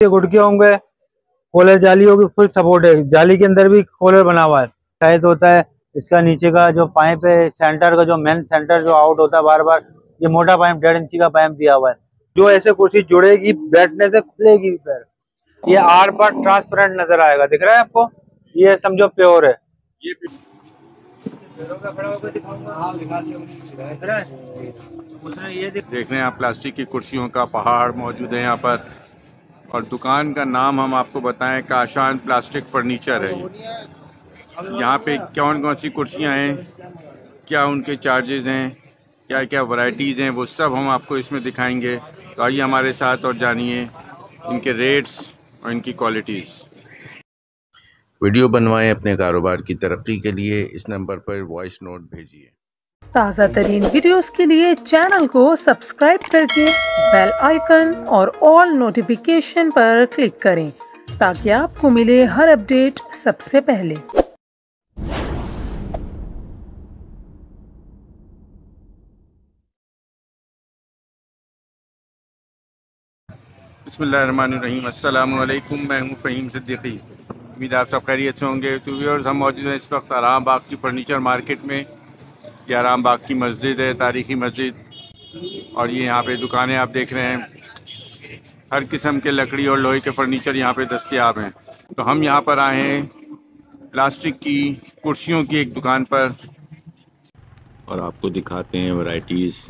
गुटके होंगे कॉलर जाली होगी फुल सपोर्ट है। जाली के अंदर भी कॉलर बना हुआ है। साइज़ होता है इसका नीचे का जो पाइप है सेंटर का जो मेन सेंटर जो आउट होता है बार बार ये मोटा पाइप डेढ़ इंची का पाइप दिया हुआ है। जो ऐसे कुर्सी जुड़ेगी बैठने से खुलेगी भी पैर ये आर पार ट्रांसपेरेंट नज़र आएगा। दिख रहा है आपको? ये समझो प्योर है। ये देख रहे हैं आप प्लास्टिक की कुर्सियों का पहाड़ मौजूद है यहाँ पर। और दुकान का नाम हम आपको बताएँ, काशान प्लास्टिक फर्नीचर है यहाँ पे कौन कौन सी कुर्सियाँ हैं? क्या उनके चार्जेस हैं? क्या क्या वैरायटीज़ हैं? वो सब हम आपको इसमें दिखाएँगे। तो आइए हमारे साथ और जानिए इनके रेट्स और इनकी क्वालिटीज़ वीडियो बनवाएँ अपने कारोबार की तरक्की के लिए। इस नंबर पर वॉइस नोट भेजिए। ताज़ा तरीन वीडियोस के लिए चैनल को सब्सक्राइब करके बेल आइकन और ऑल नोटिफिकेशन पर क्लिक करें ताकि आपको मिले हर अपडेट सबसे पहले। बसमीम मैं हूँ फ़हीम सिद्दीकी। उम्मीद आप सब खैरियत से होंगे। तो व्यूअर्स हम मौजूद हैं इस वक्त आराम बाग की फ़र्नीचर मार्केट में। ये आराम बाग की मस्जिद है, तारीख़ी मस्जिद। और ये यहाँ पे दुकानें आप देख रहे हैं। हर किस्म के लकड़ी और लोहे के फर्नीचर यहाँ पे दस्तियाब हैं। तो हम यहाँ पर आए हैं, प्लास्टिक की कुर्सियों की एक दुकान पर। और आपको दिखाते हैं वैरायटीज़,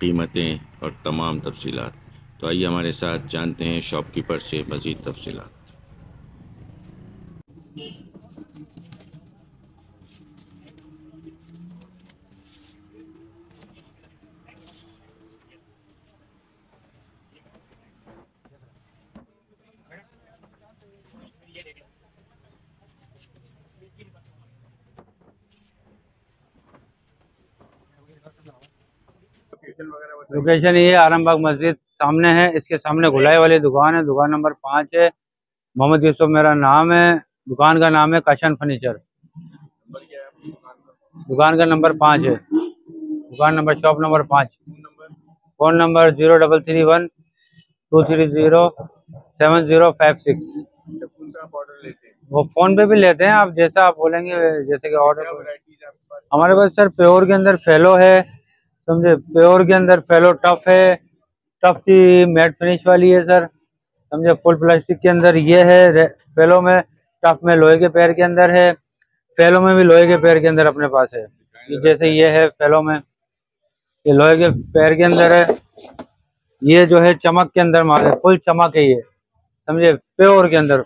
कीमतें और तमाम तफसीलात। तो आइए हमारे साथ जानते हैं शॉपकीपर से मज़ीद तफसीलात। लोकेशन ये आरामबाग मस्जिद सामने है। इसके सामने गुलाई वाली दुकान है। दुकान नंबर पाँच है। मोहम्मद यूसुफ मेरा नाम है। दुकान का नाम है कशन फर्नीचर। दुकान का। नंबर पाँच है। दुकान नंबर शॉप नंबर पाँच। Phone number? Zero double three one two three zero seven zero five six. वो फ़ोन पे भी लेते हैं। आप जैसा आप बोलेंगे जैसे कि ऑर्डर हमारे पास सर प्योर के अंदर फेलो है समझे प्योर के अंदर फेलो टफ है टफ की मैट फिनिश वाली है सर समझे फुल प्लास्टिक के अंदर ये है फेलो में टफ में लोहे के पैर के अंदर है फेलो में भी लोहे के पैर के अंदर अपने पास है। जैसे ये है फेलो में ये लोहे के पैर के अंदर है ये जो है चमक के अंदर माल है फुल चमक है ये समझे प्योर के अंदर।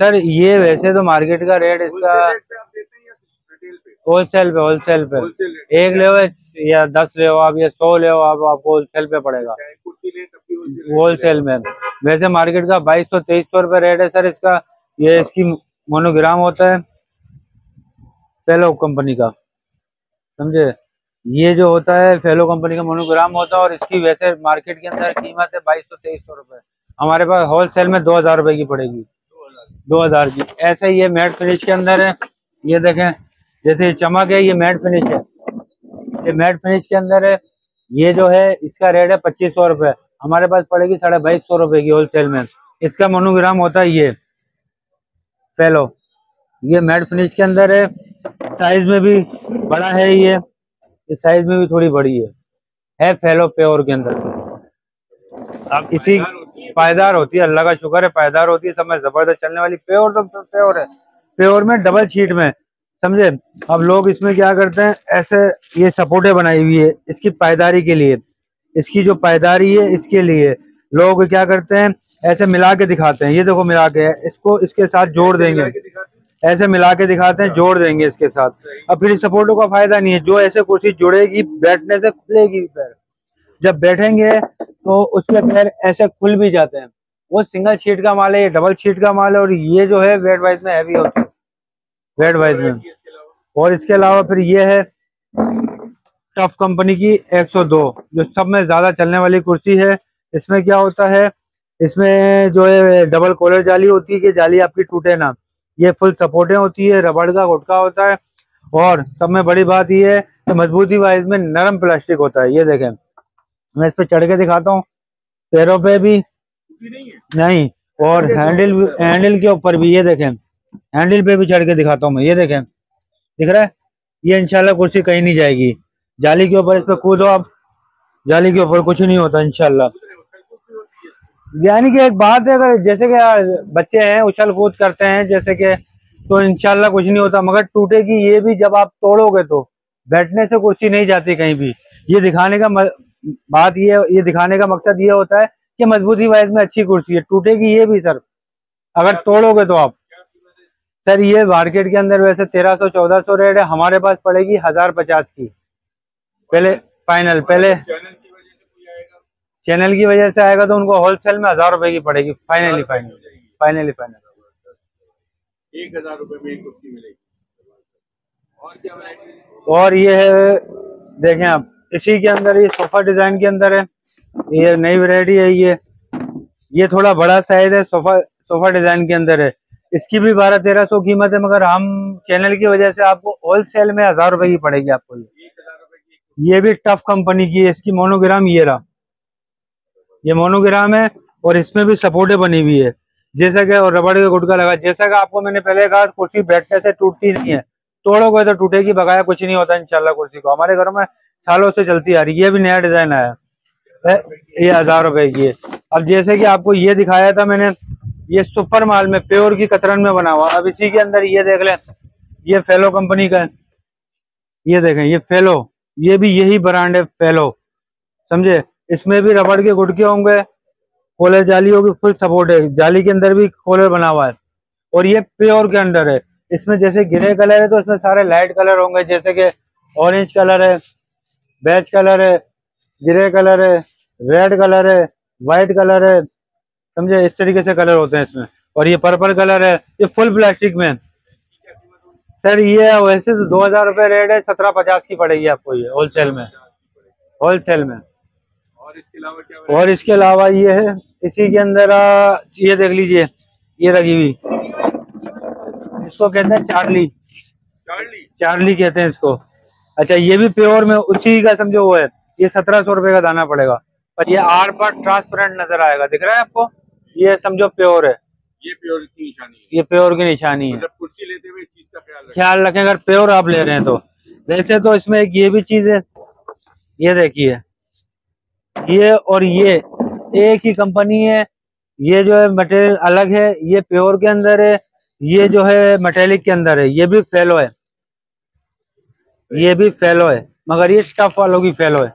सर ये वैसे तो मार्केट का रेट इसका होलसेल पे होलसेल पे। एक ले या दस ले आप या सौ ले आप आपको होलसेल पे पड़ेगा। होलसेल में। वैसे मार्केट का बाईस सौ तेईस सौ रुपये रेट है सर इसका। ये इसकी मोनोग्राम होता है फेलो कंपनी का। समझे? ये जो होता है फेलो कंपनी का मोनोग्राम होता है और इसकी वैसे मार्केट के अंदर कीमत है बाईस सौ तेईस सौ रुपये हमारे पास होलसेल में दो हज़ार रुपए की पड़ेगी। दो हज़ार की। ऐसे ही ये मैट फिनिश के अंदर है। ये देखें जैसे ये चमक है, ये मैट फिनिश है। ये मैट फिनिश के अंदर है ये जो है, इसका रेट है पच्चीस सौ रुपए। हमारे पास पड़ेगी साढ़े बाईस सौ रुपए की होलसेल में। इसका मोनोग्राम होता है ये फेलो ये मैट फिनिश के अंदर है साइज़ में भी बड़ा है ये। इस साइज़ में भी थोड़ी बड़ी है। है फेलो प्योर के अंदर। अब इसी पायदार होती है, अल्लाह का शुक्र है, पायदार होती है में ज़बरदस्त चलने वाली प्योर तो प्योर है। प्योर में डबल शीट में। समझे? अब लोग इसमें क्या करते हैं? ऐसे ये सपोर्टे बनाई हुई है इसकी पायदारी के लिए। इसकी जो पायदारी है इसके लिए। लोग क्या करते हैं? ऐसे मिला के दिखाते हैं। ये देखो मिला के इसको इसके साथ जोड़ देंगे। ऐसे मिला के दिखाते हैं जोड़ देंगे इसके साथ। अब फिर सपोर्टों का फ़ायदा नहीं है। जो ऐसे कुर्सी जुड़ेगी बैठने से खुलेगी पैर। जब बैठेंगे तो उसके पैर ऐसे खुल भी जाते हैं। वो सिंगल शीट का माल है ये डबल शीट का माल है और ये जो है वेट वाइज में हैवी होता है। वेट वाइज में और इसके अलावा फिर ये है टफ कंपनी की 102 जो सब में ज़्यादा चलने वाली कुर्सी है। इसमें क्या होता है? इसमें जो है डबल कॉलर जाली होती है कि जाली आपकी टूटे ना। ये फुल सपोर्टें होती है रबड़ का गुटका होता है। और सब में बड़ी बात ये है कि मजबूती वाइज में नरम प्लास्टिक होता है। ये देखें मैं इस पर चढ़ के दिखाता हूँ। पैरों पे भी नहीं है? नहीं और हैंडल हैंडल के ऊपर भी ये देखें। हैंडल पे भी चढ़ के दिखाता हूँ मैं। ये देखें दिख रहा है? ये इंशाल्लाह कुर्सी कहीं नहीं जाएगी। जाली के ऊपर इस पर कूदो आप। जाली के ऊपर कुछ नहीं होता इंशाल्लाह। यानी कि एक बात है अगर जैसे कि बच्चे हैं उछल कूद करते हैं जैसे कि तो इनशाला कुछ नहीं होता। मगर टूटेगी ये भी जब आप तोड़ोगे तो। बैठने से कुर्सी नहीं जाती कहीं भी। ये दिखाने का म, बात ये ये दिखाने का मकसद ये होता है कि मजबूती वाइज में अच्छी कुर्सी है। टूटेगी ये भी सर। अगर तोड़ोगे तो आप। सर ये मार्केट के अंदर वैसे तेरह सौ चौदह सौ रेट है हमारे पास पड़ेगी हज़ार पचास की। पहले फाइनल पहले चैनल की वजह से आएगा चैनल की वजह से आएगा तो उनको होलसेल में हज़ार रुपए की पड़ेगी फाइनली फाइनल फाइनली फाइनल एक हज़ार रुपए में एक कुर्सी मिलेगी। और क्या और ये है देखें आप इसी के अंदर ये सोफा डिज़ाइन के अंदर है ये नई वैरायटी है ये। ये थोड़ा बड़ा साइज़ है सोफा सोफा डिज़ाइन के अंदर है। इसकी भी बारह तेरह सौ कीमत है, मगर हम चैनल की वजह से आपको होलसेल में हज़ार रुपए की पड़ेगी आपको ये। ये भी टफ कंपनी की है, इसकी मोनोग्राम ये रहा। ये मोनोग्राम है और इसमें भी सपोर्टें बनी हुई है। जैसा कि और रबड़ का गुटका लगा, जैसा कि आपको मैंने पहले कहा, कुर्सी बैठने से टूटती नहीं है। तोड़ोगे तो टूटेगी बगाया कुछ नहीं होता इंशाल्लाह कुर्सी को। हमारे घरों में सालों से चलती आ रही है। ये भी नया डिज़ाइन आया ये हज़ार रुपए की है। अब जैसे कि आपको ये दिखाया था मैंने ये सुपर माल में, प्योर की कतरन में बना हुआ। अब इसी के अंदर ये देख लें, ये फेलो कंपनी का है। ये देखें, ये फेलो, ये भी यही ब्रांड है फेलो। समझे? इसमें भी रबड़ के गुटके होंगे कॉलर जाली होगी फुल सपोर्ट है। जाली के अंदर भी कॉलर बना हुआ है। और ये प्योर के अंदर है। इसमें जैसे ग्रे कलर है तो इसमें सारे लाइट कलर होंगे, जैसे कि ऑरेंज कलर है बेज कलर है, ग्रे कलर है रेड कलर है व्हाइट कलर है। समझे? इस तरीके से कलर होते हैं इसमें। और ये पर्पल कलर है ये फुल प्लास्टिक में। सर ये वैसे तो दो हज़ार रुपये रेट है सत्रह पचास की पड़ेगी आपको ये होलसेल में। होलसेल में। और इसके अलावा क्या और इसके अलावा ये है इसी के अंदर आ, ये देख लीजिए ये लगी हुई। इसको कहते हैं चार्ली चार्ली चार्ली कहते हैं इसको। अच्छा ये भी प्योर में उसी का समझो वो है। ये सत्रह सौ रुपए का दाना पड़ेगा। पर ये आर पर ट्रांसपेरेंट नज़र आएगा। दिख रहा है आपको? ये समझो प्योर है। ये प्योर की निशानी है। ये प्योर की निशानी है। मतलब कुर्सी लेते हुए इस चीज़ का ख्याल रखें। ख्याल रखें अगर प्योर आप ले रहे हैं तो। वैसे तो इसमें एक ये भी चीज़ है ये देखिए। ये और ये एक ही कंपनी है। ये जो है मटेरियल अलग है ये प्योर के अंदर है ये जो है मेटेलिक के अंदर है। ये भी फेलो है। ये भी फेलो है। मगर ये स्टफ़ वालों की फेलो है।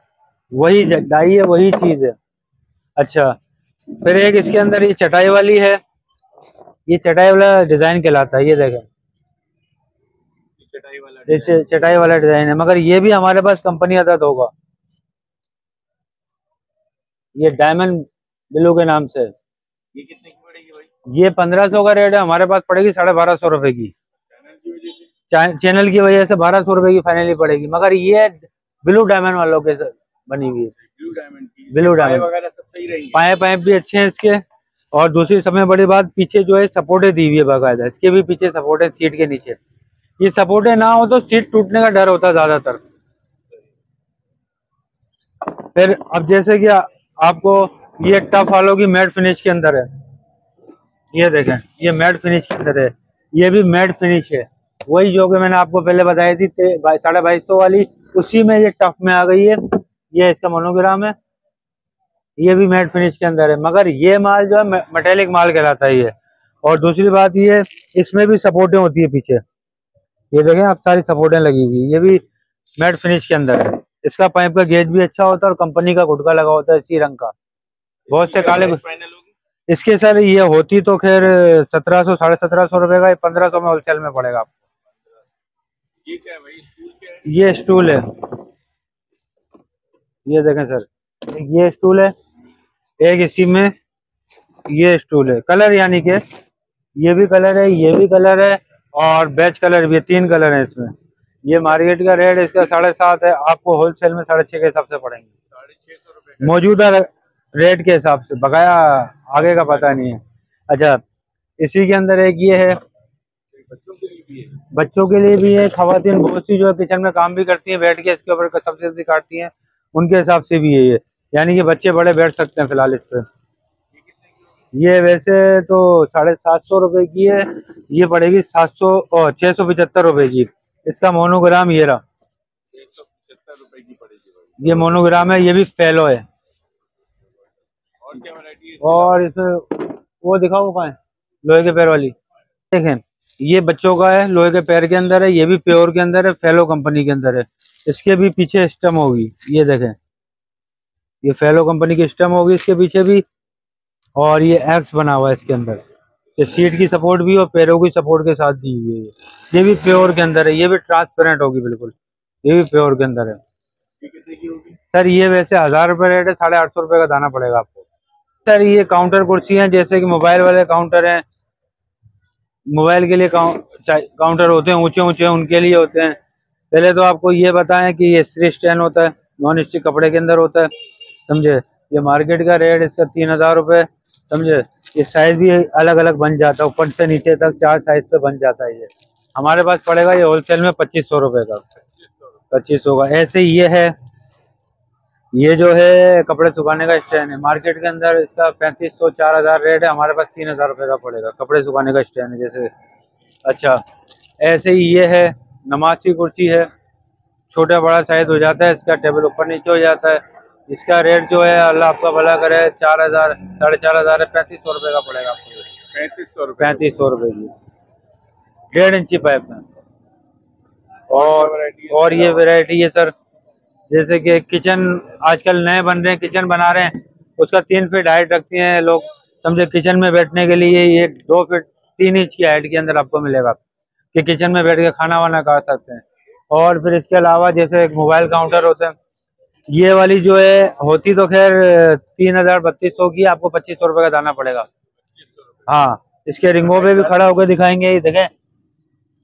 वही डाई है वही चीज़ है। अच्छा। फिर एक इसके अंदर ये चटाई वाली है। ये चटाई वाला डिज़ाइन कहलाता है ये देखें। चटाई वाला चटाई वाला डिज़ाइन है मगर ये भी हमारे पास कंपनी आदत होगा। ये डायमंड ब्लू के नाम से। ये कितने की पड़ेगी भाई? ये पंद्रह सौ का रेट है हमारे पास पड़ेगी साढ़े बारह सौ रुपए की। चैनल की वजह से बारह सौ रुपए की फाइनली पड़ेगी मगर ये ब्लू डायमंड वालों के बनी हुई है। Blue diamond blue diamond. सब सही रहेंगे। पाए पाइप भी अच्छे हैं इसके। और दूसरी सबसे बड़ी बात पीछे जो है सपोर्टें दी हुई है बाकायदा। इसके भी पीछे सपोर्ट है सीट के नीचे। ये सपोर्टें ना हो तो सीट टूटने का डर होता है ज़्यादातर। फिर अब जैसे कि आपको ये टफ वालों की मैट फिनिश के अंदर है। ये देखें ये मैट फिनिश के अंदर है। ये भी मैट फिनिश है। वही जो कि मैंने आपको पहले बताई थी साढ़े बाईस सौ वाली उसी में ये टफ में आ गई है। ये इसका मोनोग्राम है। ये भी मैट फिनिश के अंदर है। मगर ये माल जो है मेटेलिक माल कहलाता है ये। और दूसरी बात ये इसमें भी सपोर्टें होती है पीछे। ये देखें आप सारी सपोर्टें लगी हुई ये भी मैट फिनिश के अंदर है। इसका पाइप का गेज भी अच्छा होता है और कंपनी का गुटका लगा होता है इसी रंग का। बहुत से काले इसके सर ये होती तो खैर सत्रह सौ साढ़े सत्रह सौ रुपए का पंद्रह सौ में होलसेल में पड़ेगा आपको। ये क्या है भाई स्कूल क्या है? ये स्टूल है। ये देखें सर ये स्टूल है एक इसी में ये स्टूल है। कलर यानी के ये भी कलर है ये भी कलर है और बेच कलर भी तीन कलर है इसमें। ये मार्केट का रेट इसका साढ़े सात है आपको होलसेल में साढ़े छः के हिसाब से पड़ेंगे। मौजूदा रेट के हिसाब से बकाया आगे का पता नहीं है। अच्छा इसी के अंदर एक ये है बच्चों के लिए भी है। बच्चों के लिए भी है खातन बहुत सी जो है किचन में काम भी करती है बैठ के इसके ऊपर सब्ज़ी काटती हैं। उनके हिसाब से भी है। ये यानी कि बच्चे बड़े बैठ सकते हैं फ़िलहाल इस पर ये वैसे तो साढ़े सात सौ रुपए की है, ये पड़ेगी सात सौ और छह सौ पचहत्तर रुपए की। इसका मोनोग्राम ये रहा। ये मोनोग्राम है, ये भी फैलो है। और और इसमें वो दिखाओ कहा लोहे के पैर वाली। देखें। ये बच्चों का है लोहे के पैर के अंदर है ये भी प्योर के अंदर है फेलो कंपनी के अंदर है। इसके भी पीछे स्टम होगी ये देखें। ये फेलो कंपनी की स्टम होगी इसके पीछे भी और ये एक्स बना हुआ है इसके अंदर। ये सीट की सपोर्ट भी और पैरों की सपोर्ट के साथ दी हुई है ये। भी प्योर के अंदर है ये भी ट्रांसपेरेंट होगी बिल्कुल। ये भी प्योर के अंदर है। सर ये वैसे हज़ार रुपए रेट है साढ़े आठ सौ रुपए का दाना पड़ेगा आपको। सर ये काउंटर कुर्सी है जैसे कि मोबाइल वाले काउंटर हैं मोबाइल के लिए काउंटर होते हैं ऊँचे ऊँचे उनके लिए होते हैं। पहले तो आपको ये बताएँ कि ये स्त्री स्टैंड होता है नॉन स्टिक कपड़े के अंदर होता है, समझे? ये मार्केट का रेट इसका तीन हज़ार रुपये समझे? ये साइज़ भी अलग अलग बन जाता है, ऊपर से नीचे तक चार साइज़ पे बन जाता है ये। हमारे पास पड़ेगा ये होलसेल में पच्चीस सौ रुपये का। पच्चीस सौ का। ऐसे ये है ये जो है कपड़े सुखाने का स्टैंड है। मार्केट के अंदर इसका पैंतीस सौ चार हज़ार रेट है। हमारे पास तीन हज़ार रुपये का पड़ेगा कपड़े सुखाने का स्टैंड है जैसे। अच्छा ऐसे ही ये है नमाज़ की कुर्सी है। छोटा बड़ा साइज़ हो जाता है इसका टेबल ऊपर नीचे हो जाता है। इसका रेट जो है अल्लाह आपका भला करे चार हज़ार साढ़े चार हज़ार है पैंतीस सौ रुपये का पड़ेगा आपको। पैंतीस सौ पैंतीस सौ रुपये की। डेढ़ इंची पाइप में और और ये वेराइटी है सर जैसे कि किचन आजकल नए बन रहे हैं, किचन बना रहे हैं, उसका तीन फीट हाइट रखती हैं लोग, समझे किचन में बैठने के लिए ये दो फीट तीन इंच की हाइट के अंदर आपको मिलेगा, कि किचन में बैठ के खाना वाना खा सकते हैं। और फिर इसके अलावा जैसे एक मोबाइल काउंटर होता है ये वाली जो है, होती तो खैर तीन हज़ार बत्तीस सौ की, आपको पच्चीस सौ रुपए का दाना पड़ेगा। हाँ इसके रिंगों पे भी खड़ा होकर दिखाएँगे, ये देखें,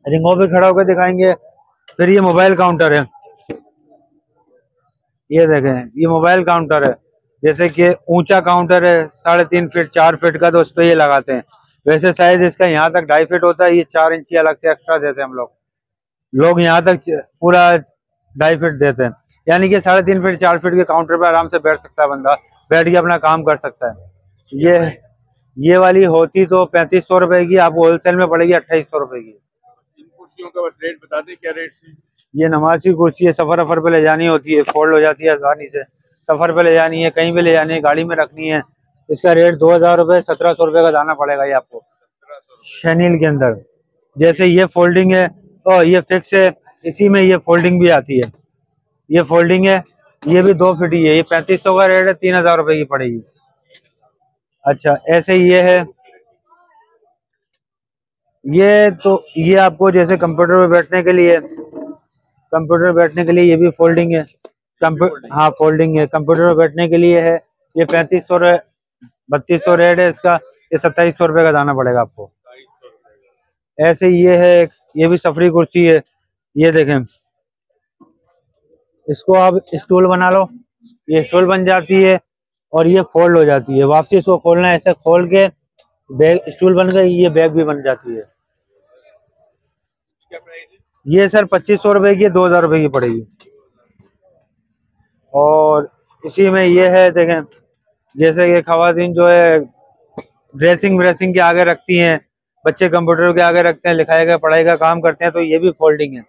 रिंगों पे खड़ा होकर दिखाएँगे, फिर ये मोबाइल काउंटर है। ये देखें, ये मोबाइल काउंटर है। जैसे कि ऊँचा काउंटर है, साढ़े तीन फीट, चार फीट का तो उस पर ये लगाते हैं। वैसे साइज़ इसका यहाँ तक ढाई फीट होता है, ये चार इंची अलग से एक्स्ट्रा देते हैं हम लोग। लोग यहाँ तक पूरा ढाई फीट देते हैं। यानी कि साढ़े तीन फीट, चार फीट के काउंटर पर आराम से बैठ सकता है बंदा, बैठ के अपना काम कर सकता है। ये ये वाली होती तो पैंतीस सौ रुपए की आपको होलसेल में पड़ेगी अट्ठाईस सौ रुपए की। इन कुर्सियों का बस रेट बता दें, क्या रेट से? ये नमाज़ की कुर्सी है, सफ़र अफर पे ले जानी होती है फोल्ड हो जाती है आसानी से। सफ़र पे ले जानी है, कहीं पे ले जानी है, गाड़ी में रखनी है। इसका रेट दो हज़ार रूपए, सत्रह सौ रुपए का दाना पड़ेगा ये आपको। शनील के अंदर। जैसे ये फोल्डिंग है, और ये फिक्स है, इसी में ये फोल्डिंग भी आती है। ये फोल्डिंग है, ये भी दो फिट ही है। ये पैंतीस सौ का रेट है, तीन हज़ार रुपए की पड़ेगी। अच्छा ऐसे ये है। ये तो ये आपको जैसे कंप्यूटर पे बैठने के लिए कंप्यूटर बैठने के लिए ये भी फोल्डिंग है। कंप्यूटर हाँ। फोल्डिंग है। कंप्यूटर बैठने के लिए है। ये पैंतीस सौ बत्तीस सौ रेट है इसका। ये सत्ताईस सौ रुपये का दाना पड़ेगा आपको। ऐसे ये है ये भी सफरी कुर्सी है। ये देखें। इसको आप स्टूल बना लो। ये स्टूल बन जाती है और ये फोल्ड हो जाती है। वापसी इसको खोलना है। ऐसे खोल के बैग स्टूल बन गई ये बैग भी बन जाती है। ये सर पच्चीस सौ रुपए की दो हज़ार रुपए की पड़ेगी। और इसी में ये है, देखें, जैसे कि खातन जो है ड्रेसिंग व्रेसिंग के आगे रखती हैं, बच्चे कंप्यूटर के आगे रखते हैं, लिखाई का, पढ़ाई का काम करते हैं तो ये भी फोल्डिंग है।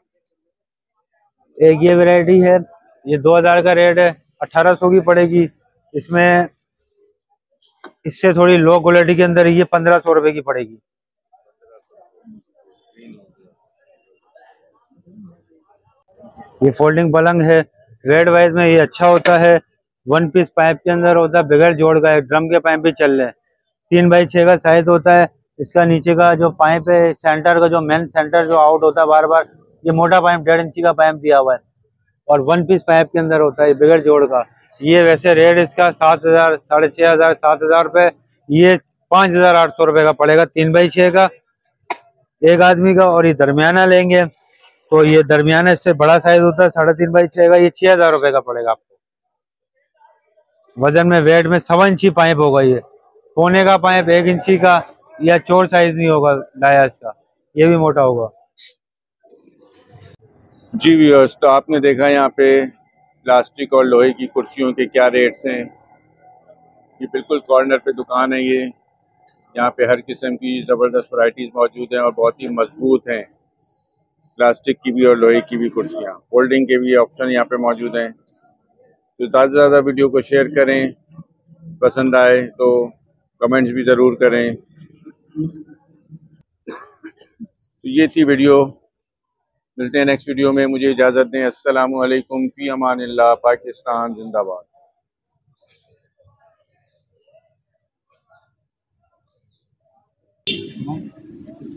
एक ये वैरायटी है, ये 2000 का रेट है 1800 की पड़ेगी। इसमें, इससे थोड़ी लो क्वालिटी के अंदर ये पंद्रह सौ रुपए की पड़ेगी। ये फोल्डिंग पलंग है। रेड वाइज में ये अच्छा होता है। वन पीस पाइप के अंदर होता है, बगैर जोड़ का ड्रम के पाइप भी चल रहे हैं। तीन बाई छः का साइज़ होता है। इसका नीचे का जो पाइप है सेंटर का जो मेन सेंटर जो आउट होता है बार बार, ये मोटा पाइप डेढ़ इंची का पाइप दिया हुआ है। और वन पीस पाइप के अंदर होता है बगैर जोड़ का। ये वैसे रेट इसका सात हज़ार, साढ़े छः हज़ार, सात हज़ार रुपये ये पाँच हज़ार आठ सौ रुपये का पड़ेगा, तीन बाई छः का। एक आदमी का और ये दरमियाना लेंगे। तो ये दरमियाना इससे बड़ा साइज़ होता है, साढ़े तीन बाई छः का, ये छह हज़ार रुपये का पड़ेगा आपको। वज़न में वेट में सवा इंची पाइप होगा ये। कोने का पाइप एक इंची का या चोर साइज़ नहीं होगा डायाज का। ये भी मोटा होगा। जी व्यूअर्स तो आपने देखा यहाँ पे प्लास्टिक और लोहे की कुर्सियों के क्या रेट्स हैं। ये बिल्कुल कॉर्नर पे दुकान है ये। यहाँ पे हर किस्म की ज़बरदस्त वैरायटीज़ मौजूद हैं और बहुत ही मज़बूत हैं। प्लास्टिक की भी और लोहे की भी कुर्सियाँ। फोल्डिंग के भी ऑप्शन यहाँ पे मौजूद हैं। तो ज़्यादा से ज़्यादा वीडियो को शेयर करें। पसंद आए तो कमेंट्स भी ज़रूर करें। तो ये थी वीडियो मिलते हैं नेक्स्ट वीडियो में। मुझे इजाज़त दें। असलकुम फ़ी अमान पाकिस्तान जिंदाबाद।